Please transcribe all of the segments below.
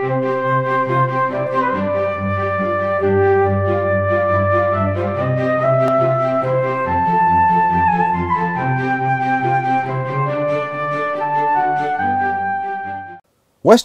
West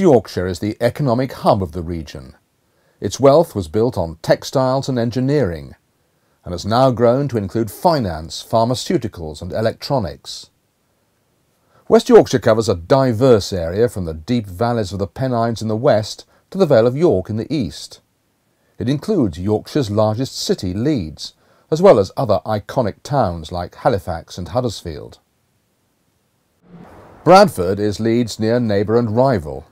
Yorkshire is the economic hub of the region. Its wealth was built on textiles and engineering, and has now grown to include finance, pharmaceuticals and electronics. West Yorkshire covers a diverse area from the deep valleys of the Pennines in the west to the Vale of York in the east. It includes Yorkshire's largest city, Leeds, as well as other iconic towns like Halifax and Huddersfield. Bradford is Leeds' near neighbour and rival.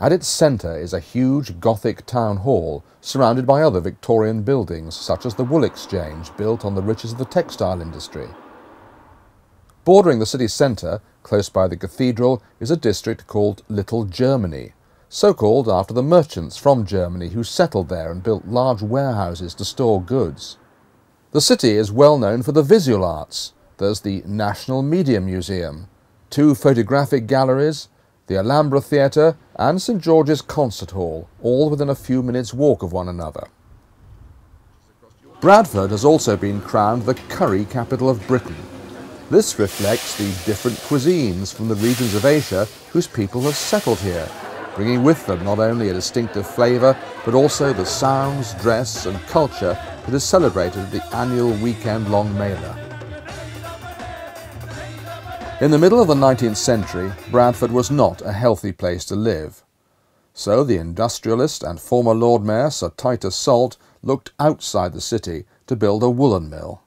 At its centre is a huge Gothic town hall surrounded by other Victorian buildings such as the Wool Exchange built on the riches of the textile industry. Bordering the city centre, close by the cathedral, is a district called Little Germany, so called after the merchants from Germany who settled there and built large warehouses to store goods. The city is well known for the visual arts. There's the National Media Museum, two photographic galleries, the Alhambra Theatre and St George's Concert Hall, all within a few minutes' walk of one another. Bradford has also been crowned the curry capital of Britain. This reflects the different cuisines from the regions of Asia whose people have settled here, bringing with them not only a distinctive flavour, but also the sounds, dress and culture that is celebrated at the annual weekend-long Mela. In the middle of the 19th century, Bradford was not a healthy place to live. So the industrialist and former Lord Mayor Sir Titus Salt looked outside the city to build a woolen mill.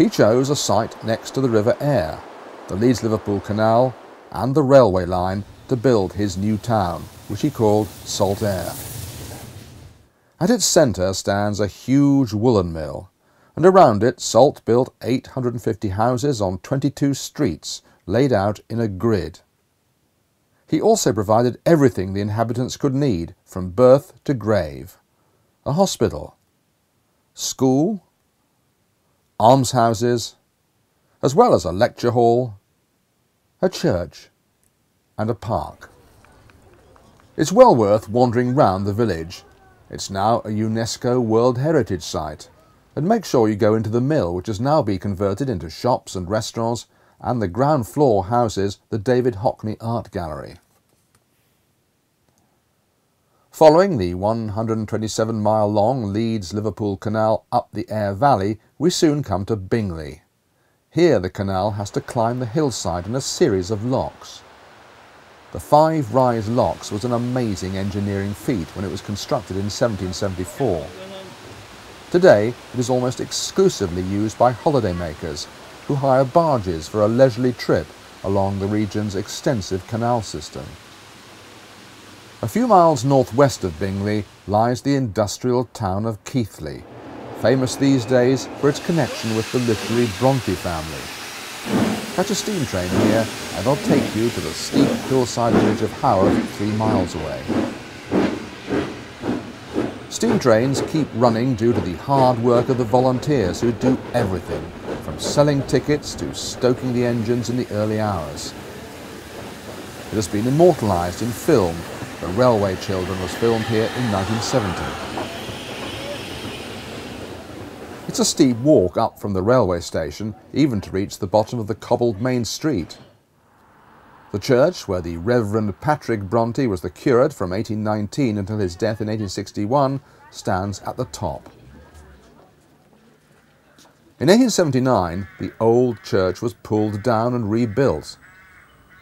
He chose a site next to the River Aire, the Leeds-Liverpool Canal and the railway line to build his new town, which he called Saltaire. At its centre stands a huge woolen mill, and around it Salt built 850 houses on 22 streets laid out in a grid. He also provided everything the inhabitants could need from birth to grave. A hospital, school, almshouses, as well as a lecture hall, a church and a park. It's well worth wandering round the village. It's now a UNESCO World Heritage Site and make sure you go into the mill which has now been converted into shops and restaurants and the ground floor houses the David Hockney Art Gallery. Following the 127 mile long Leeds-Liverpool Canal up the Aire Valley, we soon come to Bingley. Here the canal has to climb the hillside in a series of locks. The Five Rise Locks was an amazing engineering feat when it was constructed in 1774. Today, it is almost exclusively used by holidaymakers who hire barges for a leisurely trip along the region's extensive canal system. A few miles northwest of Bingley lies the industrial town of Keighley, famous these days for its connection with the literary Bronte family. Catch a steam train here and I'll take you to the steep hillside village of Haworth, three miles away. Steam trains keep running due to the hard work of the volunteers who do everything, from selling tickets to stoking the engines in the early hours. It has been immortalised in film. The Railway Children was filmed here in 1970. It's a steep walk up from the railway station, even to reach the bottom of the cobbled main street. The church, where the Reverend Patrick Bronte was the curate from 1819 until his death in 1861, stands at the top. In 1879, the old church was pulled down and rebuilt.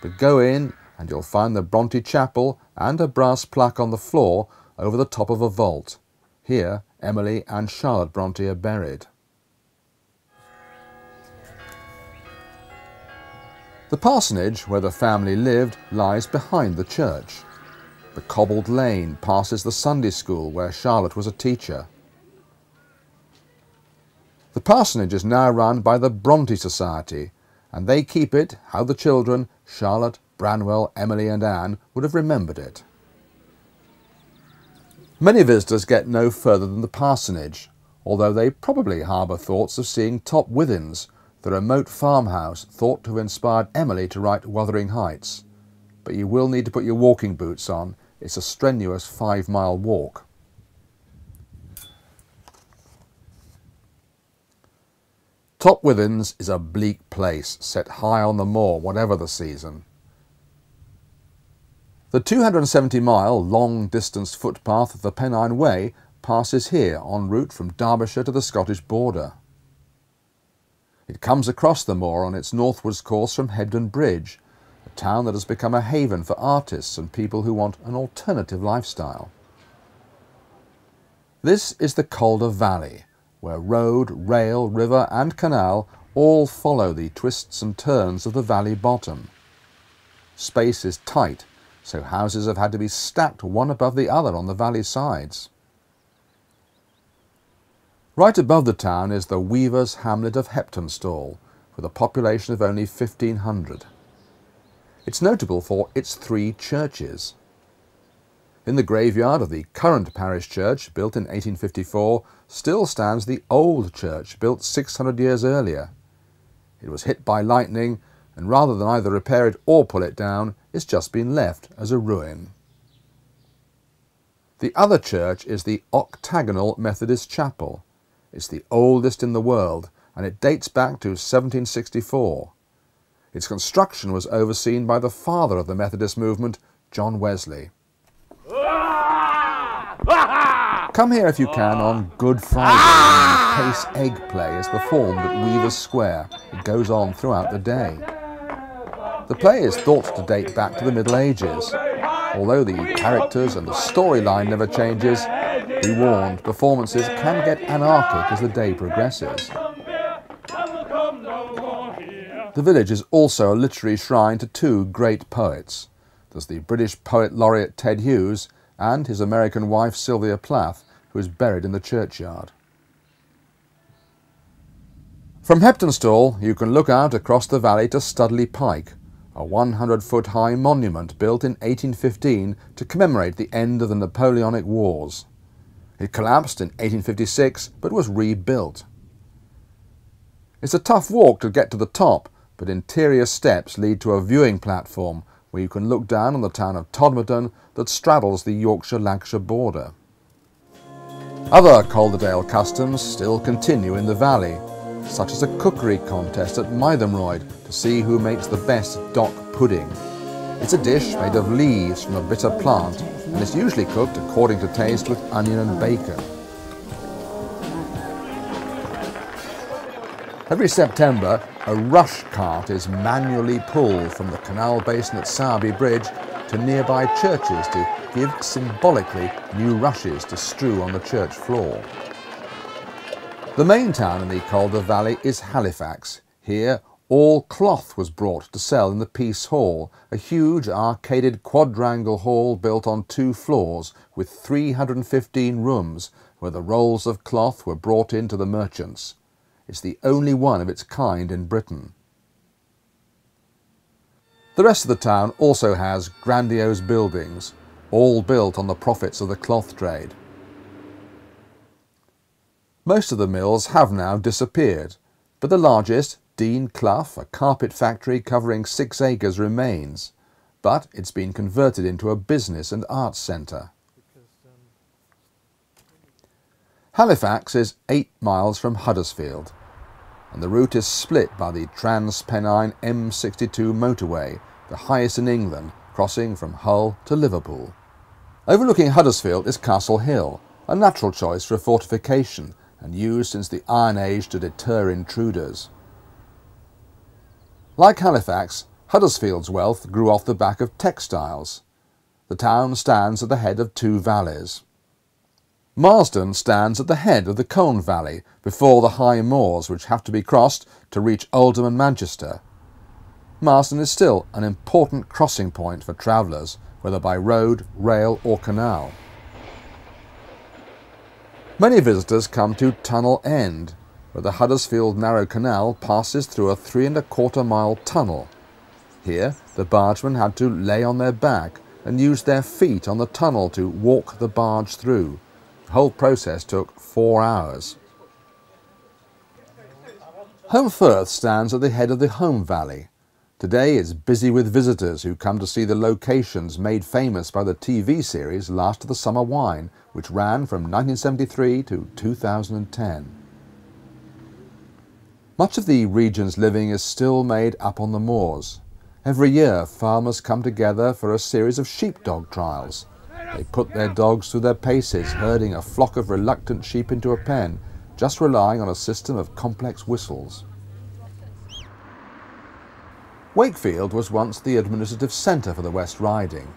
But go in and you'll find the Bronte Chapel and a brass plaque on the floor over the top of a vault. Here, Emily and Charlotte Bronte are buried. The parsonage, where the family lived, lies behind the church. The cobbled lane passes the Sunday school where Charlotte was a teacher. The parsonage is now run by the Bronte Society, and they keep it how the children, Charlotte, Branwell, Emily and Anne, would have remembered it. Many visitors get no further than the parsonage, although they probably harbour thoughts of seeing Top Withens, the remote farmhouse thought to have inspired Emily to write Wuthering Heights. But you will need to put your walking boots on It's a strenuous five mile walk. Top Withens is a bleak place, set high on the moor, whatever the season. The 270 mile long distance footpath of the Pennine Way passes here en route from Derbyshire to the Scottish border. It comes across the moor on its northwards course from Hebden Bridge, a town that has become a haven for artists and people who want an alternative lifestyle. This is the Calder Valley, where road, rail, river and canal all follow the twists and turns of the valley bottom. Space is tight, so houses have had to be stacked one above the other on the valley sides. Right above the town is the weavers' hamlet of Heptonstall, with a population of only 1500. It's notable for its three churches. In the graveyard of the current parish church, built in 1854, still stands the old church, built 600 years earlier. It was hit by lightning, and rather than either repair it or pull it down, it's just been left as a ruin. The other church is the octagonal Methodist chapel. It's the oldest in the world, and it dates back to 1764. Its construction was overseen by the father of the Methodist movement, John Wesley. Come here if you can on Good Friday when Pace Egg play is performed at Weavers Square. It goes on throughout the day. The play is thought to date back to the Middle Ages. Although the characters and the storyline never changes, be warned, performances can get anarchic as the day progresses. The village is also a literary shrine to two great poets. There's the British Poet Laureate Ted Hughes and his American wife Sylvia Plath, who is buried in the churchyard. From Heptonstall you can look out across the valley to Stoodley Pike, a 100 foot high monument built in 1815 to commemorate the end of the Napoleonic Wars. It collapsed in 1856 but was rebuilt. It's a tough walk to get to the top, but interior steps lead to a viewing platform where you can look down on the town of Todmorden that straddles the Yorkshire-Lancashire border. Other Calderdale customs still continue in the valley, such as a cookery contest at Mytholmroyd to see who makes the best dock pudding. It's a dish made of leaves from a bitter plant and is usually cooked according to taste with onion and bacon. Every September, a rush cart is manually pulled from the canal basin at Sowerby Bridge to nearby churches to give symbolically new rushes to strew on the church floor. The main town in the Calder Valley is Halifax. Here, all cloth was brought to sell in the Piece Hall, a huge arcaded quadrangle hall built on two floors with 315 rooms where the rolls of cloth were brought in to the merchants. It's the only one of its kind in Britain. The rest of the town also has grandiose buildings, all built on the profits of the cloth trade. Most of the mills have now disappeared, but the largest, Dean Clough, a carpet factory covering six acres, remains, but it's been converted into a business and arts centre. Halifax is eight miles from Huddersfield and the route is split by the Trans-Pennine M62 motorway, the highest in England, crossing from Hull to Liverpool. Overlooking Huddersfield is Castle Hill, a natural choice for a fortification and used since the Iron Age to deter intruders. Like Halifax, Huddersfield's wealth grew off the back of textiles. The town stands at the head of two valleys. Marsden stands at the head of the Colne Valley before the high moors which have to be crossed to reach Oldham and Manchester. Marsden is still an important crossing point for travellers, whether by road, rail or canal. Many visitors come to Tunnel End, where the Huddersfield Narrow Canal passes through a three and a quarter mile tunnel. Here, the bargemen had to lay on their back and use their feet on the tunnel to walk the barge through. The whole process took four hours. Holmfirth stands at the head of the Holme Valley. Today is busy with visitors who come to see the locations made famous by the TV series Last of the Summer Wine, which ran from 1973 to 2010. Much of the region's living is still made up on the moors. Every year, farmers come together for a series of sheepdog trials. They put their dogs through their paces, herding a flock of reluctant sheep into a pen, just relying on a system of complex whistles. Wakefield was once the administrative centre for the West Riding,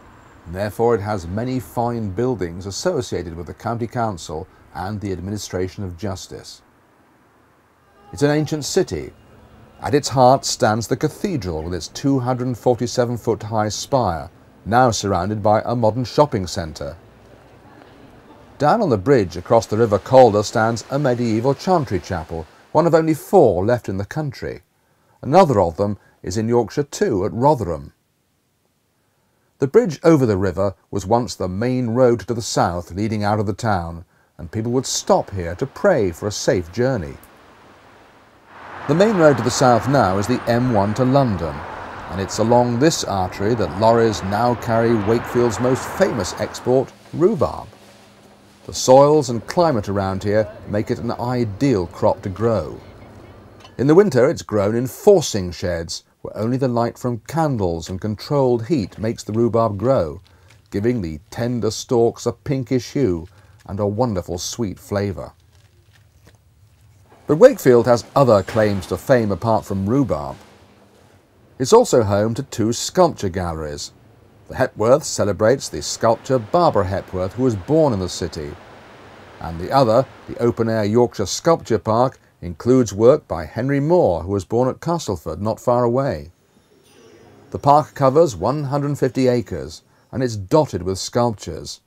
and therefore it has many fine buildings associated with the County Council and the administration of justice. It's an ancient city. At its heart stands the cathedral with its 247 foot high spire, now surrounded by a modern shopping centre. Down on the bridge across the River Calder stands a medieval chantry chapel, one of only four left in the country. Another of them is in Yorkshire too, at Rotherham. The bridge over the river was once the main road to the south leading out of the town, and people would stop here to pray for a safe journey. The main road to the south now is the M1 to London, and it's along this artery that lorries now carry Wakefield's most famous export, rhubarb. The soils and climate around here make it an ideal crop to grow. In the winter it's grown in forcing sheds, where only the light from candles and controlled heat makes the rhubarb grow, giving the tender stalks a pinkish hue and a wonderful sweet flavour. But Wakefield has other claims to fame apart from rhubarb. It's also home to two sculpture galleries. The Hepworth celebrates the sculptor Barbara Hepworth, who was born in the city. And the other, the open-air Yorkshire Sculpture Park, includes work by Henry Moore, who was born at Castleford, not far away. The park covers 150 acres and it's dotted with sculptures,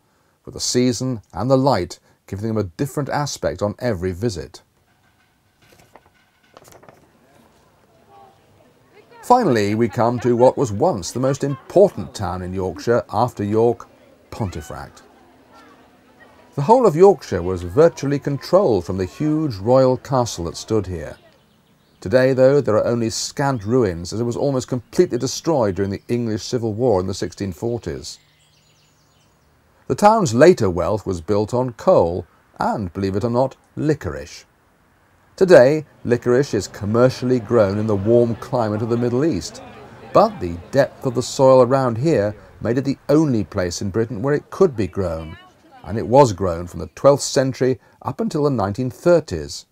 with the season and the light giving them a different aspect on every visit. Finally, we come to what was once the most important town in Yorkshire after York, Pontefract. The whole of Yorkshire was virtually controlled from the huge royal castle that stood here. Today, though, there are only scant ruins as it was almost completely destroyed during the English Civil War in the 1640s. The town's later wealth was built on coal and, believe it or not, licorice. Today, licorice is commercially grown in the warm climate of the Middle East, but the depth of the soil around here made it the only place in Britain where it could be grown and it was grown from the 12th century up until the 1930s.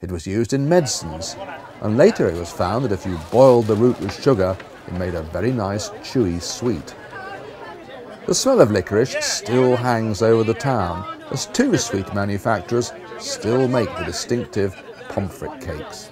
It was used in medicines, and later it was found that if you boiled the root with sugar, it made a very nice chewy sweet. The smell of licorice still hangs over the town, as two sweet manufacturers still make the distinctive pomfret cakes.